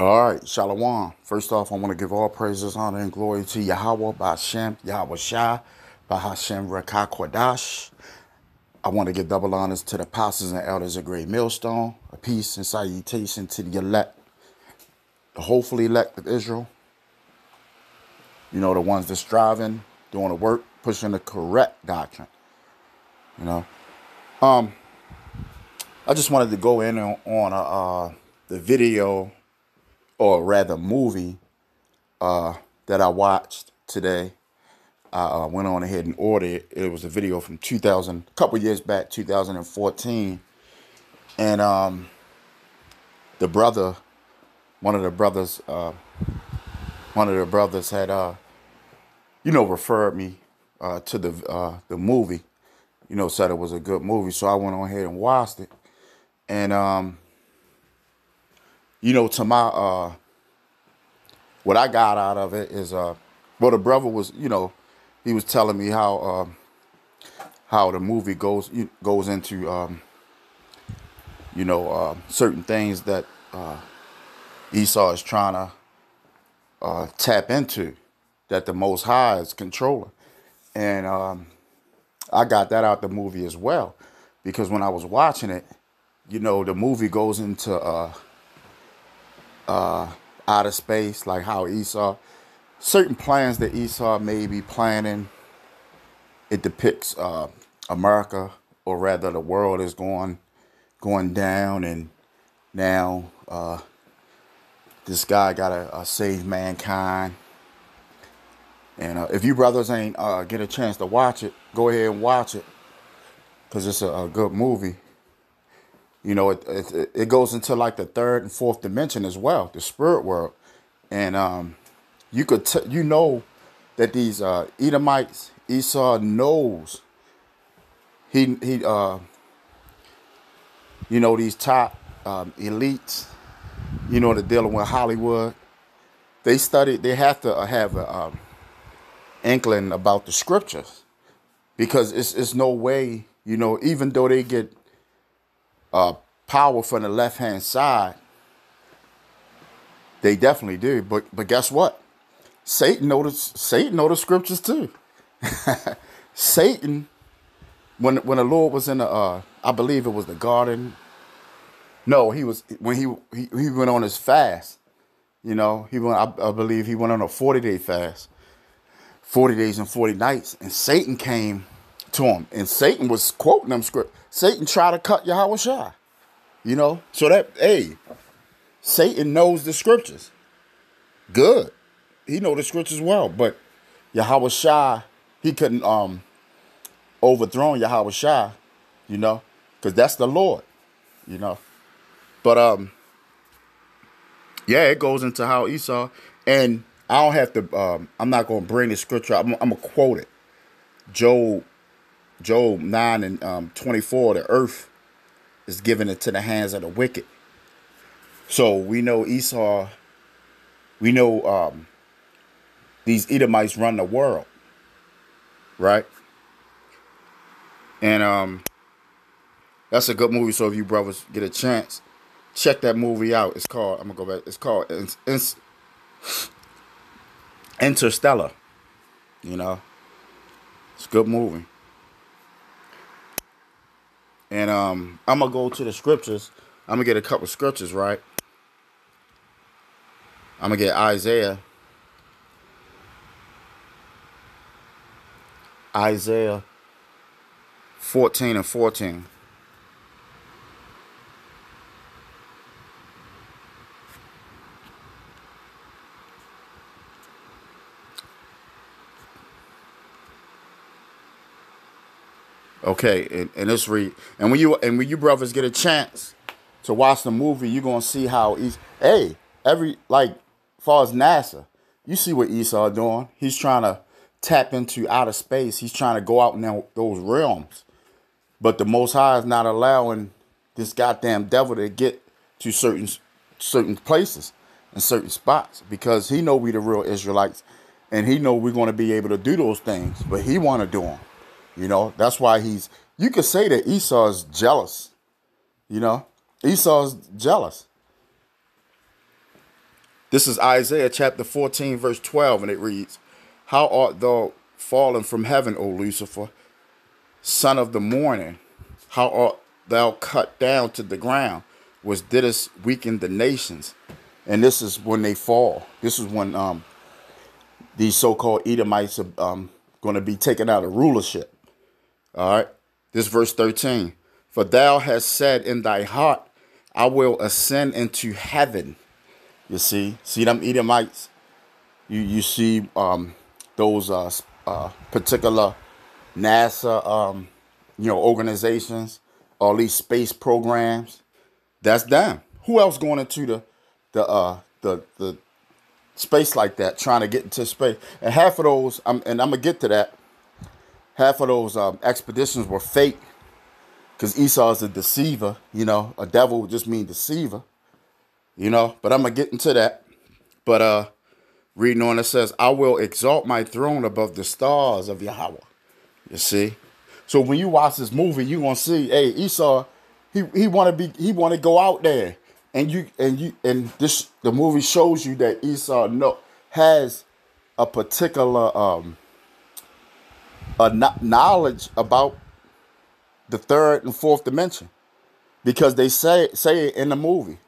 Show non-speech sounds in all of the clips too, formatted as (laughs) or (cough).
All right, Shalom. First off, I want to give all praises, honor, and glory to Yahweh, Bashem, Yahweh Shah, Bahashem Rekah Kodash. I want to give double honors to the pastors and elders of Great Millstone, a peace and salutation to the elect, the hopefully elect of Israel. You know, the ones that's striving, doing the work, pushing the correct doctrine. You know, um, I just wanted to go in on, on uh, the video or rather movie uh, that I watched today. I uh, went on ahead and ordered it. It was a video from 2000, a couple years back, 2014, and um, the brother, one of the brothers, uh, one of the brothers had, uh, you know, referred me uh, to the uh, the movie. You know, said it was a good movie, so I went on ahead and watched it, and um, you know, to my uh, what I got out of it is uh, well, the brother was, you know, he was telling me how uh, how the movie goes goes into, um, you know, uh, certain things that uh, Esau is trying to uh, tap into, that the Most High is controlling, and um, I got that out the movie as well, because when I was watching it, you know, the movie goes into uh, uh, outer space, like how Esau, certain plans that Esau may be planning. It depicts uh, America, or rather, the world is going going down, and now uh, this guy got to save mankind. And uh, if you brothers ain't uh, get a chance to watch it, go ahead and watch it, cause it's a, a good movie. You know, it, it, it goes into like the third and fourth dimension as well, the spirit world, and um, you could t- you know that these uh, Edomites, Esau knows he he uh, you know these top um, elites, you know, that dealing with Hollywood. They study. They have to have a um, inkling about the scriptures because it's it's no way you know even though they get uh, power from the left hand side. They definitely do, but but guess what? Satan knows Satan the scriptures too. (laughs) Satan, when when the Lord was in the, uh, I believe it was the garden. No, he was when he he, he went on his fast. You know, he went. I, I believe he went on a forty day fast, forty days and forty nights, and Satan came to him, and Satan was quoting them script. Satan tried to cut Yahweh Shai. You know, so that hey, Satan knows the scriptures. Good, he know the scriptures well, but Yahweh Shai, he couldn't um overthrow Yahweh Shai, you know, because that's the Lord, you know. But um, yeah, it goes into how Esau and I don't have to. Um, I'm not to bring the scripture. I'm, I'm gonna quote it. Job Job 9 and um, 24, the earth is given into the hands of the wicked. So we know Esau, we know um, these Edomites run the world, right? And um, that's a good movie. So if you brothers get a chance, check that movie out. It's called, I'm going to go back, it's called Interstellar. You know, it's a good movie. And um, I'm gonna go to the scriptures. I'm gonna get a couple scriptures, right? I'm gonna get Isaiah. Isaiah 14 and 14. Okay, and, and it's read. And when you and when you brothers get a chance to watch the movie, you're gonna see how he's hey, every like far as NASA, you see what Esau doing. He's trying to tap into outer space. He's trying to go out in those realms. But the most high is not allowing this goddamn devil to get to certain certain places and certain spots because he know we the real Israelites and he know we're going to be able to do those things, but he want to do them. You know, that's why he's, you could say that Esau's jealous. You know, Esau's jealous. This is Isaiah chapter 14, verse 12, and it reads, How art thou fallen from heaven, O Lucifer, son of the morning? How art thou cut down to the ground, which didst weaken the nations? And this is when they fall. This is when um, these so-called Edomites are um, going to be taken out of rulership. All right. This verse 13. For thou hast said in thy heart, I will ascend into heaven. You see, see them Edomites. You you see um, those uh, uh, particular NASA um, you know organizations, all these space programs. That's them. Who else going into the the uh, the the space like that, trying to get into space? And half of those, um, and I'm gonna get to that. Half of those um, expeditions were fake because Esau is a deceiver, you know, a devil would just mean deceiver, you know, but I'm going to get into that. But uh, reading on it says, I will exalt my throne above the stars of Yahweh. You see? So when you watch this movie, you're going to see, hey, Esau, he, he want to be, he want to go out there. And you, and you, and this, the movie shows you that Esau no, has a particular, um, knowledge about the third and fourth dimension because they say say it in the movie,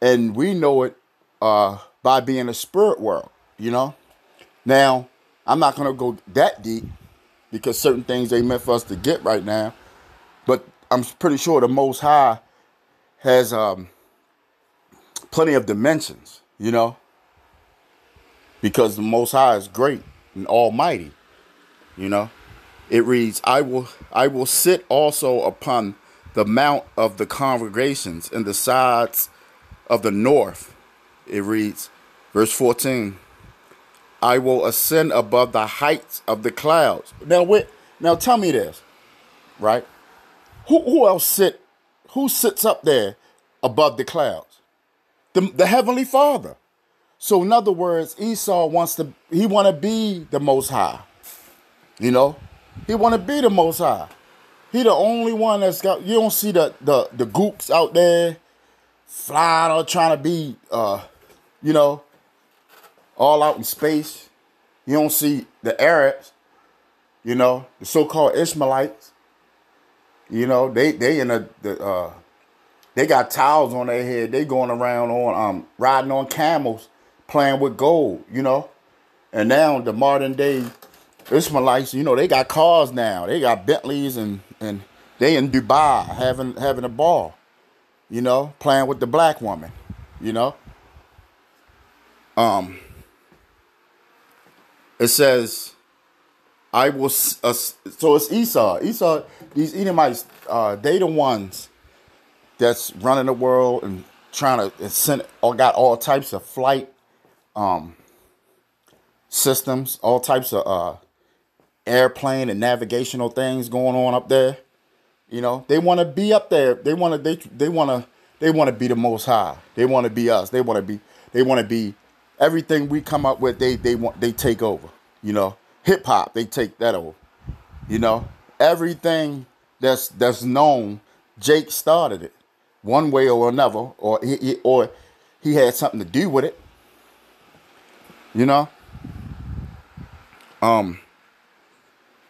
and we know it uh, by being a spirit world. You know. Now, I'm not gonna go that deep because certain things they meant for us to get right now, but I'm pretty sure the Most High has um, plenty of dimensions. You know. Because the Most High is great and Almighty. You know it reads, I will I will sit also upon the mount of the congregations in the sides of the north. It reads, verse 14, I will ascend above the heights of the clouds. Now wait, now tell me this, right? Who who else sit who sits up there above the clouds? The, the heavenly father. So in other words, Esau wants to he want to be the most high. You know, he want to be the Most High. He the only one that's got. You don't see the the the gooks out there flying or trying to be, uh, you know, all out in space. You don't see the Arabs. You know, the so-called Ishmaelites. You know, they they in the, the uh, they got towels on their head. They going around on um riding on camels, playing with gold. You know, and now the modern day Ishmaelites, you know, they got cars now. They got Bentleys and and they in Dubai having having a ball, you know, playing with the black woman, you know. Um it says I will uh, so it's Esau. Esau these Edomites uh they the ones that's running the world and trying to and send or got all types of flight um systems, all types of uh airplane and navigational things going on up there. You know, they want to be up there. They want to they they want to they want to be the most high. They want to be us. They want to be they want to be everything we come up with. They they want they take over. You know, hip hop they take that over. You know, everything that's that's known. Jake started it one way or another, or he, or he had something to do with it. You know. Um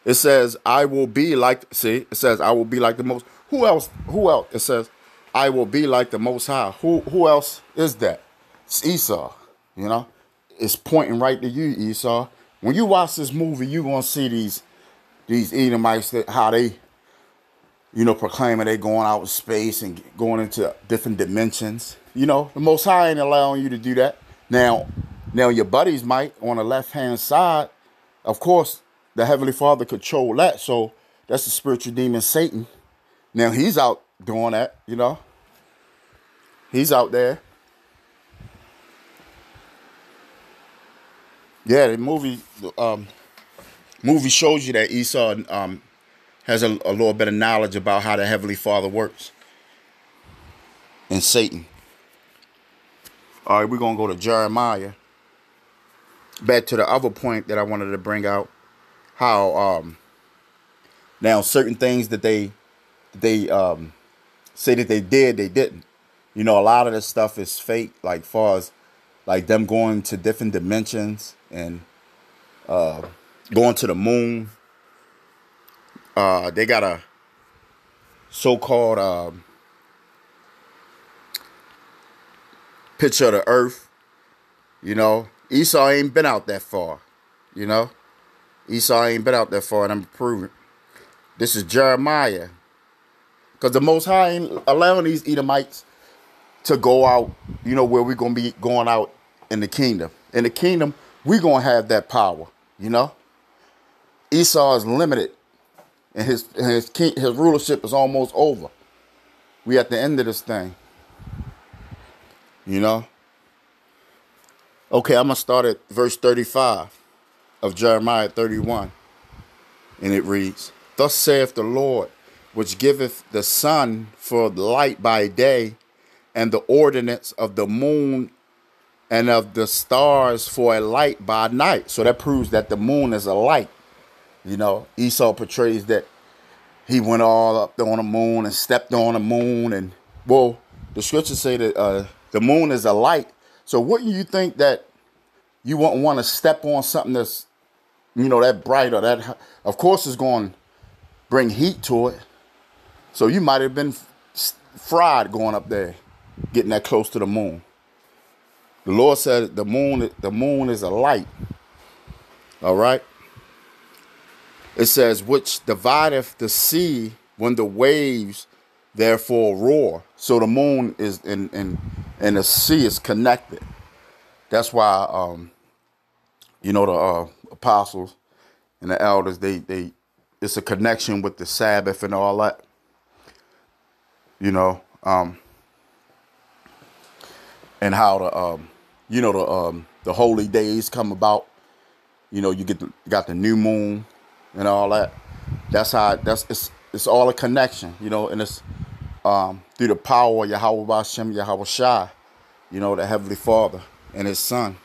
it says, I will be like, see, it says, I will be like the most. Who else? Who else? It says, I will be like the most high. Who who else is that? It's Esau, you know? It's pointing right to you, Esau. When you watch this movie, you're gonna see these these Edomites that how they, you know, proclaiming they going out in space and going into different dimensions. You know, the most high ain't allowing you to do that. Now, now your buddies might on the left hand side, of course, the Heavenly Father control that. So that's the spiritual demon Satan. Now he's out doing that, you know. He's out there. Yeah, the movie um, movie shows you that Esau um, has a, a little bit of knowledge about how the Heavenly Father works. And Satan. All right, we're going to go to Jeremiah. Back to the other point that I wanted to bring out how um now certain things that they they um say that they did they didn't you know a lot of this stuff is fake like far as like them going to different dimensions and uh, going to the moon. Uh, they got a so-called uh, picture of the Earth. You know, Esau ain't been out that far. You know, Esau ain't been out that far, and I'm proving. This is Jeremiah, because the Most High ain't allowing these Edomites to go out, you know, where we're gonna be going out in the kingdom. In the kingdom, we're gonna have that power, you know. Esau is limited, and his his king, his rulership is almost over. We at the end of this thing, you know. Okay, I'm gonna start at verse 35 of Jeremiah 31, and it reads, "Thus saith the Lord, which giveth the sun for light by day." and the ordinance of the moon and of the stars for a light by night. So that proves that the moon is a light. You know, Esau portrays that he went all up on the moon and stepped on the moon. And, well, the scriptures say that uh, the moon is a light. So wouldn't you think that you wouldn't want to step on something that's, you know, that bright or that, of course, is going to bring heat to it. So you might have been fried going up there getting that close to the moon. The Lord said the moon, the moon is a light. All right. It says, which divideth the sea when the waves therefore roar. So the moon is in and and the sea is connected. That's why um, you know the uh, apostles and the elders they they it's a connection with the Sabbath and all that. You know, um, and how the um, you know the um, the holy days come about. You know, you get the, got the new moon and all that. That's how that's it's it's all a connection. You know, and it's um, through the power of Yahweh Bashem Yahweh Shai. You know, the Heavenly Father and His Son.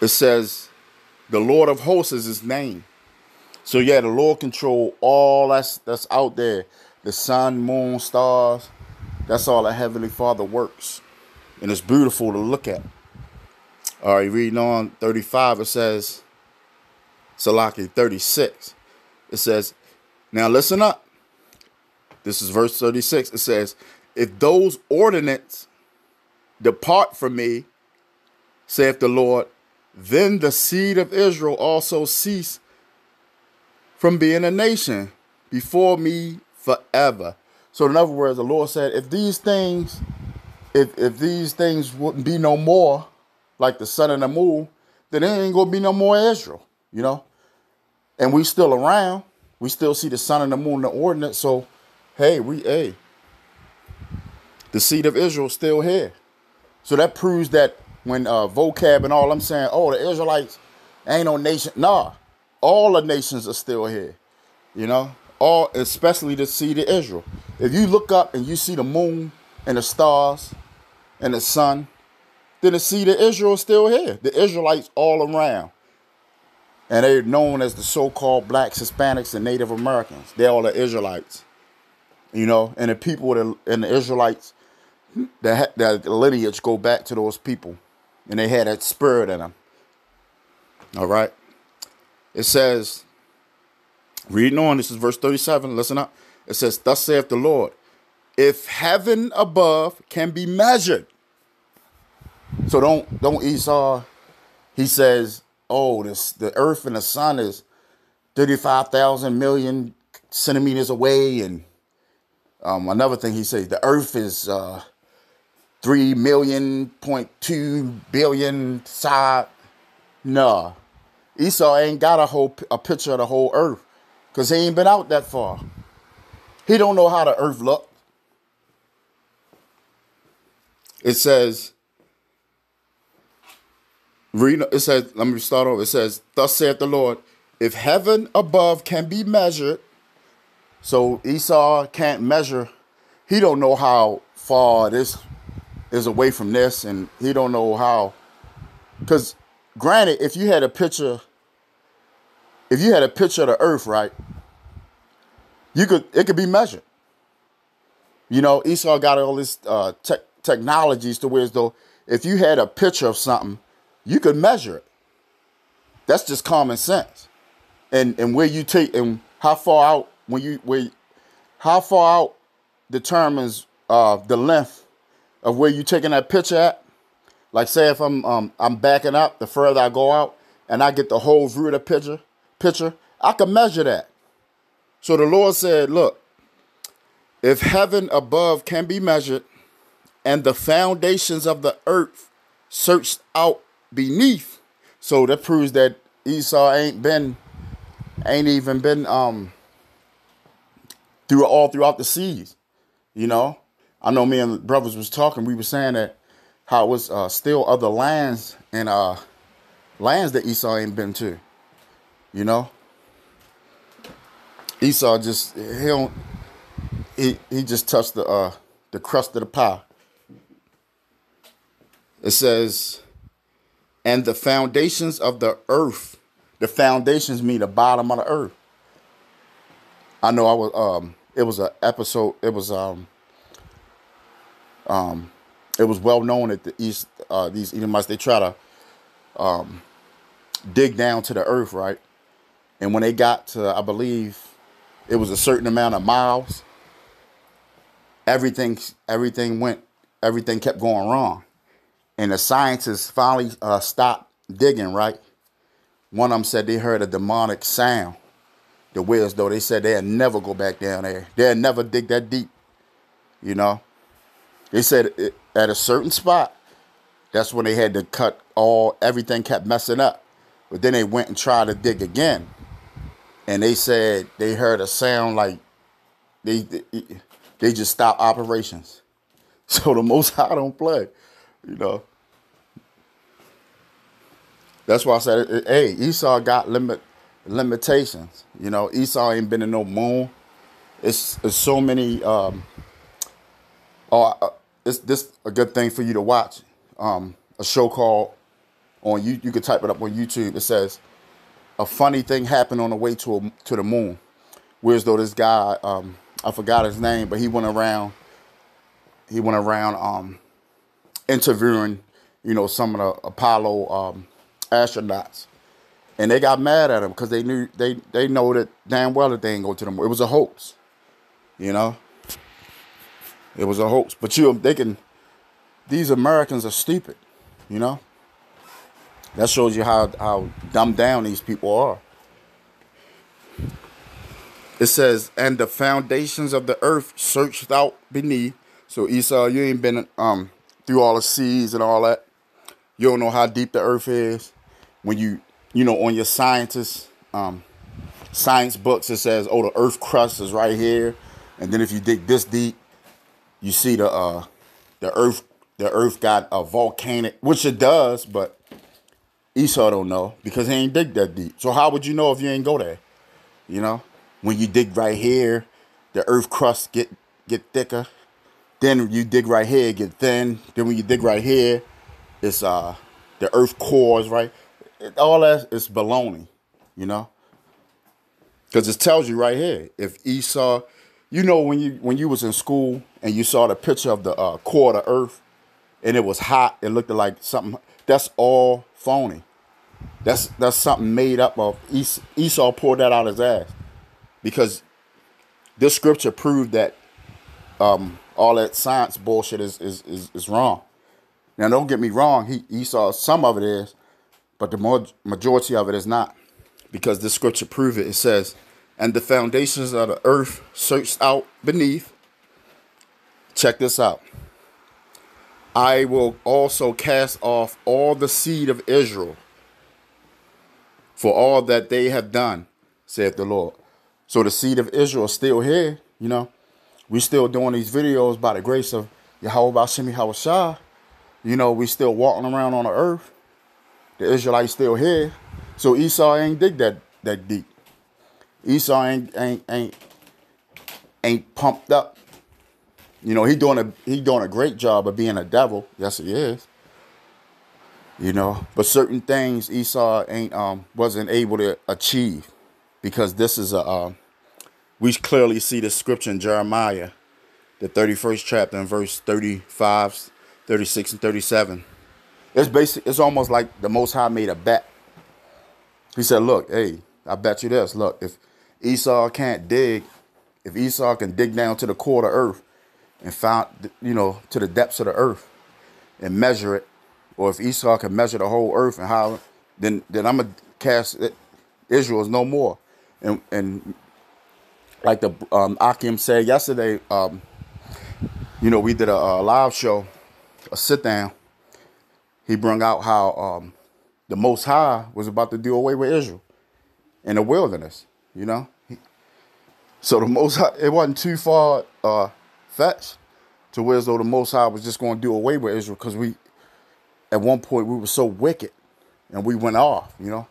It says, "The Lord of Hosts is His name." So yeah, the Lord control all that's that's out there. The sun, moon, stars. That's all the Heavenly Father works and it's beautiful to look at. All right, reading on 35, it says, Salaki 36. It says, Now listen up. This is verse 36. It says, If those ordinances depart from me, saith the Lord, then the seed of Israel also cease from being a nation before me forever. So, in other words, the Lord said, if these things if if these things wouldn't be no more, like the sun and the moon, then there ain't gonna be no more Israel, you know. And we still around. We still see the sun and the moon, in the ordinance. So, hey, we hey, the seed of Israel still here. So that proves that when uh, vocab and all I'm saying, oh, the Israelites ain't no nation. Nah, all the nations are still here. You know, all especially the seed of Israel. If you look up and you see the moon and the stars and the sun, then the seed of Israel is still here. The Israelites all around. And they're known as the so-called blacks, Hispanics, and Native Americans. They're all the Israelites. You know, and the people that, and the Israelites, that, that lineage go back to those people. And they had that spirit in them. All right. It says, reading on, this is verse 37, listen up. It says, Thus saith the Lord, if heaven above can be measured. So don't don't Esau. He says, "Oh, this the earth and the sun is thirty-five thousand million centimeters away," and um, another thing he says, the earth is uh, three million point two billion side. Nah, Esau ain't got a whole a picture of the whole earth because he ain't been out that far. He don't know how the earth look. it says, read, it says, let me start over. It says, Thus saith the Lord, if heaven above can be measured, so Esau can't measure, he don't know how far this is away from this, and he don't know how. Because granted, if you had a picture, if you had a picture of the earth, right, you could it could be measured. You know, Esau got all this uh, tech technologies to where as though if you had a picture of something, you could measure it. That's just common sense. And and where you take and how far out when you where how far out determines uh, the length of where you're taking that picture at. Like say if I'm um, I'm backing up, the further I go out, and I get the whole view of the picture, picture, I can measure that. So the Lord said, look, if heaven above can be measured, and the foundations of the earth searched out beneath, so that proves that Esau ain't been, ain't even been um through all throughout the seas. You know, I know me and brothers was talking. We were saying that how it was uh, still other lands and uh, lands that Esau ain't been to. You know, Esau just he don't he he just touched the uh, the crust of the pie. It says, and the foundations of the earth. The foundations mean the bottom of the earth. I know I was um it was an episode. It was um um it was well known that the east uh, these Edomites they try to um dig down to the earth, right? And when they got to, I believe, it was a certain amount of miles. Everything, everything went, everything kept going wrong, and the scientists finally uh, stopped digging. Right, one of them said they heard a demonic sound, the whales, though, they said they'd never go back down there. They'd never dig that deep. You know? They said at a certain spot, that's when they had to cut all, everything kept messing up. But then they went and tried to dig again. And they said they heard a sound like they, they, just stopped operations. (laughs) So the most High don't play, you know. That's why I said, eh, eh, hey, Esau got limit limitations. You know, Esau ain't been in no moon. It's, it's so many. Um, oh, it's this a good thing for you to watch. Um, a show called on you. You could type it up on YouTube. It says a funny thing happened on the way to a, to the moon. Whereas though this guy, um, I forgot his name, but he went around. He went around um, interviewing, you know, some of the Apollo um, astronauts and they got mad at him because they knew they they know that damn well that they ain't go to the moon. It was a hoax, you know. It was a hoax, but you they can. These Americans are stupid, you know. That shows you how how dumbed down these people are. It says, and the foundations of the earth searched out beneath. So Esau, you ain't been um through all the seas and all that. You don't know how deep the earth is. When you you know, on your scientists um, science books, it says, oh, the Earth crust is right here, and then if you dig this deep, you see the uh, the Earth the Earth got a volcanic, which it does, but Esau don't know because he ain't dig that deep. So how would you know if you ain't go there? You know, when you dig right here, the Earth crust get get thicker. Then you dig right here, get thin. Then when you dig right here, it's uh the Earth cores, right? all that is baloney, you know. Because it tells you right here, if Esau, you know, when you when you was in school and you saw the picture of the uh, core of the Earth, and it was hot, it looked like something. That's all phony. That's that's something made up of Esau, Esau poured that out his ass, because this scripture proved that um, all that science bullshit is, is is is wrong. Now, don't get me wrong. He Esau, some of it is, but the majority of it is not because this scripture prove it. It says, and the foundations of the earth searched out beneath. Check this out. I will also cast off all the seed of Israel for all that they have done, saith the Lord. So the seed of Israel is still here, you know. We still doing these videos by the grace of Yahweh Shemi Hawashah. You know, we still walking around on the earth the Israelites still here. So Esau ain't dig that that deep. Esau ain't ain't ain't ain't pumped up. You know, he doing a he doing a great job of being a devil. Yes, he is. You know, but certain things Esau ain't um wasn't able to achieve because this is a uh, we clearly see the scripture in Jeremiah, the 31st chapter and verse 35, 36, and 37 It's basic. It's almost like the Most High made a bet. He said, "Look, hey, I bet you this. Look, if Esau can't dig, if Esau can dig down to the core of the earth and find, you know, to the depths of the earth and measure it, or if Esau can measure the whole earth and how, then then I'm gonna cast it, Israel is no more." And and like the um, Akim said yesterday, um, you know, we did a, a live show, a sit down. He brung out how um, the Most High was about to do away with Israel in the wilderness, you know? So the Most High, it wasn't too far uh, fetched to where as though the Most High was just going to do away with Israel because we, at one point, we were so wicked and we went off, you know?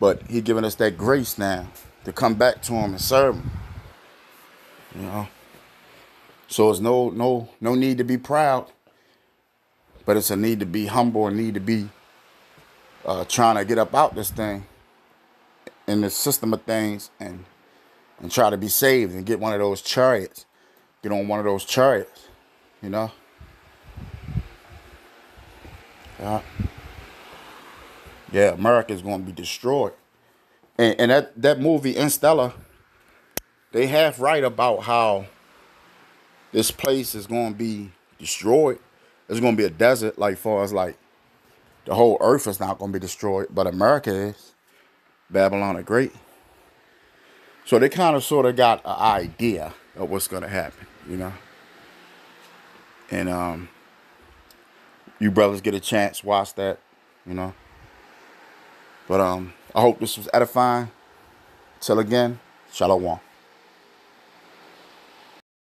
But he giving us that grace now to come back to him and serve him, you know? So it's no no no need to be proud but it's a need to be humble and need to be uh, trying to get up out this thing in the system of things and and try to be saved and get one of those chariots. Get on one of those chariots, you know? Yeah. Yeah, America's gonna be destroyed. And and that, that movie Interstellar, they half right about how this place is gonna be destroyed it's gonna be a desert, like far as like the whole earth is not gonna be destroyed, but America is. Babylon the Great. So they kind of sort of got an idea of what's gonna happen, you know. And um, you brothers get a chance, watch that, you know. But um, I hope this was edifying. Till again, shalom.